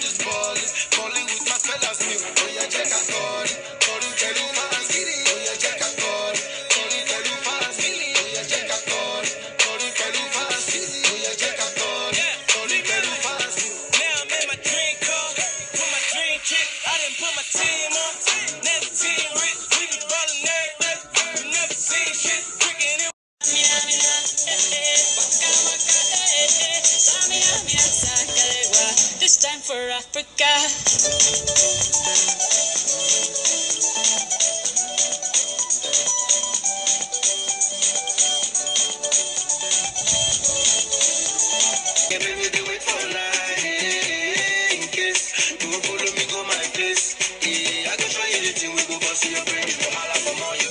Just bust your brain. You go holla for more, you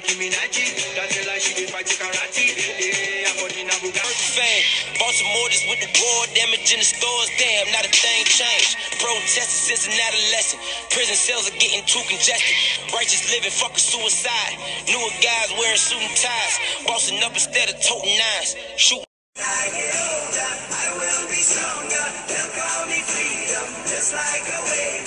Nicki Minaj. That's the lie she be fighting karate. Yeah, I'm holding a Bugatti. Fame, bought some orders with the war damage in the stores. Damn, not a thing changed. Protesting since an adolescent. Prison cells are getting too congested. Righteous living, fuck a suicide. Newer guys wearing suit and ties. Bossing up instead of toting nines. Shoot. Some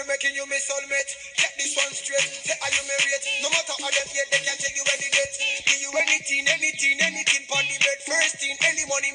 lose making you my soulmate. Get this one straight. Say are you married? No matter how them yet they can't tell you any date. Give you anything, anything, anything pon the bed. First thing, any money,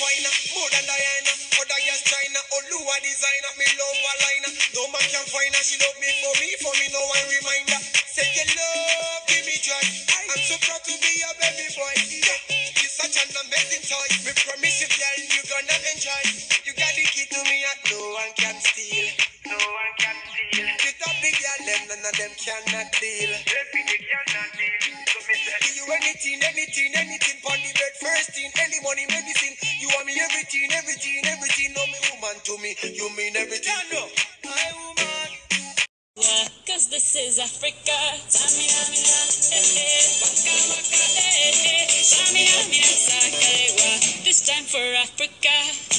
Say me girl finer, more than Diana. Other girls China, oh Lua designer, me love a liner. No man can find her, she love me for me, for me no one reminder. Say your love, give me joy. I'm so proud to be your baby boy. Yeah. You're such an amazing toy. Me promise you, girl, you gonna enjoy. You got the key to me, and no one can steal. No one can steal. You top the girl, them none of them cannot deal. Baby, they cannot deal. So me say, give you anything, anything, anything. Pon the woman to me, you mean everything. No, my woman. Yeah, cause this is Africa. Samia, mia, eh, eh. waka, waka. Eh, Samia, mia, sakalewa. This time for Africa.